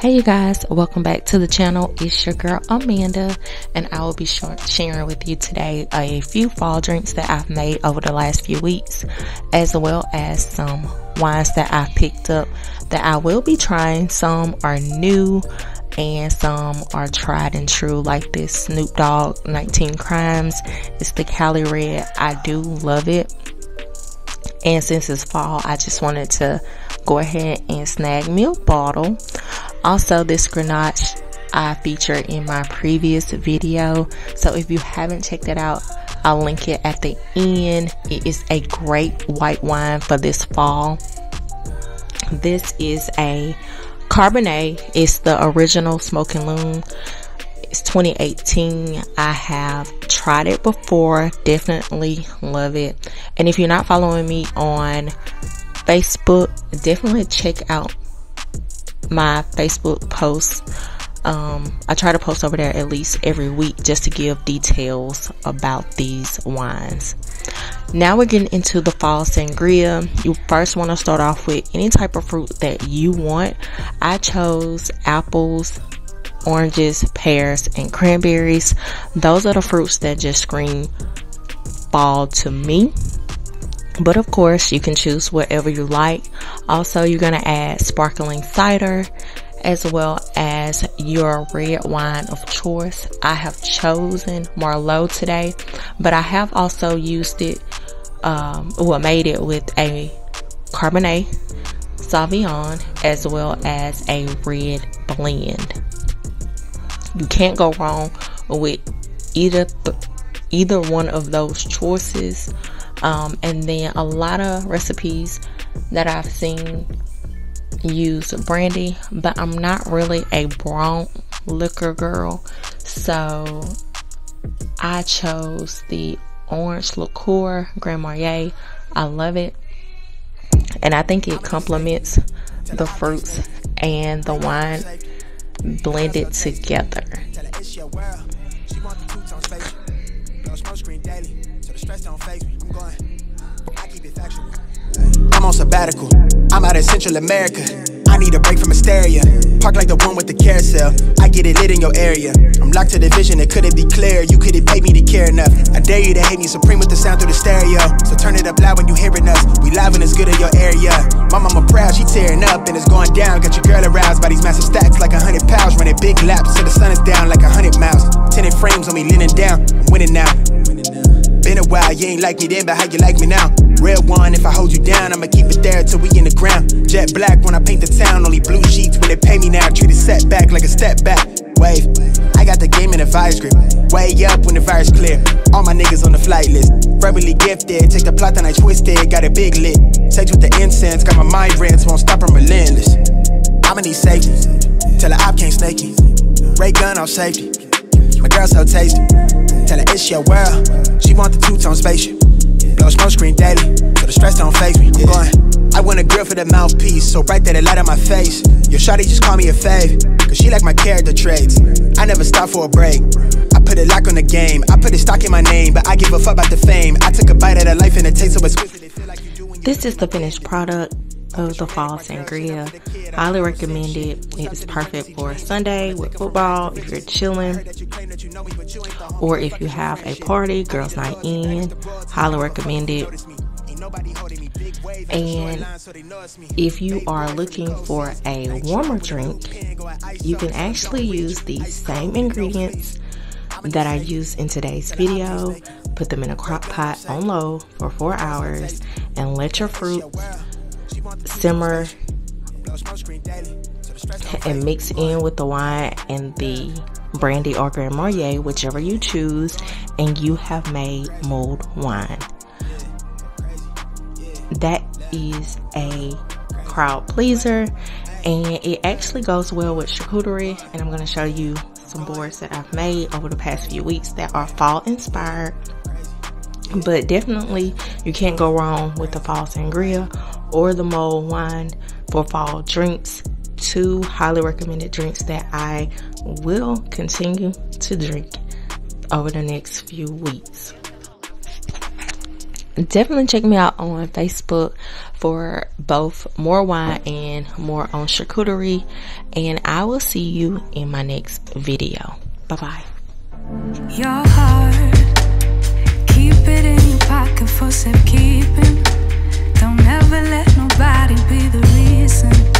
Hey you guys, welcome back to the channel. It's your girl Amanda and I will be sharing with you today a few fall drinks that I've made over the last few weeks as well as some wines that I've picked up that I will be trying. Some are new and some are tried and true like this Snoop Dogg 19 Crimes. It's the Cali Red. I do love it. And since it's fall, I just wanted to go ahead and snag me a bottle. Also, this Grenache I featured in my previous video. So if you haven't checked it out, I'll link it at the end. It is a great white wine for this fall. This is a Cabernet. It's the original Smoking Loon. It's 2018. I have tried it before. Definitely love it. And if you're not following me on Facebook, definitely check out my Facebook posts. Um, I try to post over there at least every week just to give details about these wines. Now we're getting into the fall sangria. You first want to start off with any type of fruit that you want. I chose apples, oranges, pears, and cranberries. Those are the fruits that just scream fall to me. But of course, you can choose whatever you like. Also, you're going to add sparkling cider as well as your red wine of choice. I have chosen Merlot today, but I have also used it, um, well, made it with a Cabernet Sauvignon as well as a red blend. You can't go wrong with either th- either one of those choices. Um, and then a lot of recipes that I've seen use brandy, but I'm not really a brown liquor girl. So I chose the orange liqueur Grand Marnier. I love it. And I think it complements the fruits and the wine blended together. I'm on sabbatical. I'm out in Central America. I need a break from hysteria. Park like the one with the carousel. I get it lit in your area. I'm locked to the vision, it couldn't be clear. You couldn't pay me to care enough. I dare you to hate me supreme with the sound through the stereo. So turn it up loud when you hearing us. We live and it's good in your area. My mama proud, she tearing up and it's going down. Got your girl aroused by these massive stacks like a hundred pounds. Running big laps till the sun is down like a hundred miles. Tinted frames on me leaning down. I'm winning now. Been a while, you ain't like me then, but how you like me now? Red one, if I hold you down, I'ma keep it there till we in the ground. Jet black when I paint the town, only blue sheets when they pay me now. Treat it setback like a step back. Wave, I got the game in a vice grip. Way up when the virus clear. All my niggas on the flight list. Verbally gifted, take the plot and I twist it. Got it big lit. Sex with the incense, got my mind rents, won't stop, I'm relentless. I'ma need safety, tell the op can't snake me. Ray gun off safety. My girl so tasty. Tell her it's your world. She want the two-tone spaceship. Blow smoke screen daily, so the stress don't faze me. I'm going. I want a grill for the mouthpiece, so bright that it light on my face. Your shawty just call me a fave, cause she like my character traits. I never stop for a break. I put a lock on the game, I put a stock in my name, but I give a fuck about the fame. I took a bite of the life and it tastes so exquisite. This is the finished product the fall sangria. Highly recommend it. It's perfect for Sunday with football if you're chilling or if you have a party, girls' night in. Highly recommend it. And if you are looking for a warmer drink, you can actually use the same ingredients that I used in today's video. Put them in a crock pot on low for four hours and let your fruit simmer and mix in with the wine and the brandy or Grand Marnier, whichever you choose, and you have made mulled wine. That is a crowd pleaser and it actually goes well with charcuterie and I'm going to show you some boards that I've made over the past few weeks that are fall inspired but definitely you can't go wrong with the fall sangria or the mulled wine for fall drinks two highly recommended drinks that I will continue to drink over the next few weeks. definitely check me out on Facebook for both more wine and more on charcuterie. And I will see you in my next video. Bye bye. Your heart, keep it in your pocket for. Don't ever never let nobody be the reason.